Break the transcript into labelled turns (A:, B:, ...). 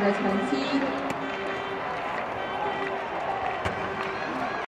A: 的成绩。